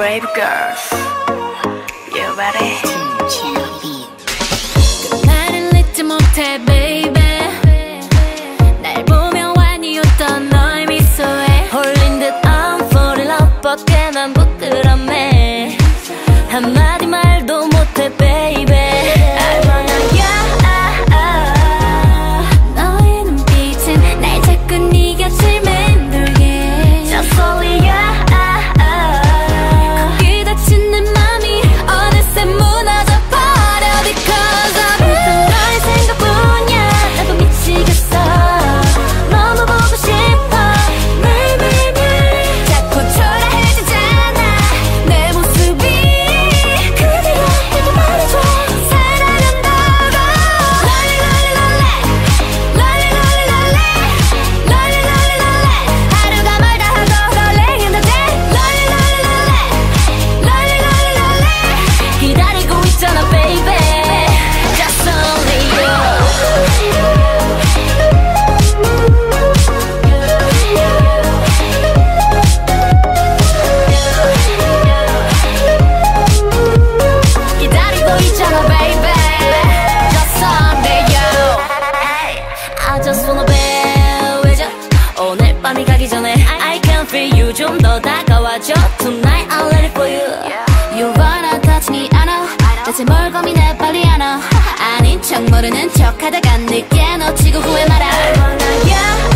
brave girls. You ready? 나를 잊지 못해 baby 날 보며 완이 웃던 너의 미소에 홀린 듯 I'm fall in love 밖에 난 부끄럽네 한마디 말도 있잖아 baby Just only you 기다리고 있잖아 baby Just only you I just wanna be with you 오늘 밤이 가기 전에 I can feel you 좀 더 다가와줘 Tonight I'm ready for you 대체 뭘 고민해 빨리 안아 아닌 척 모르는 척 하다가 늦게 놓치고 후회 말아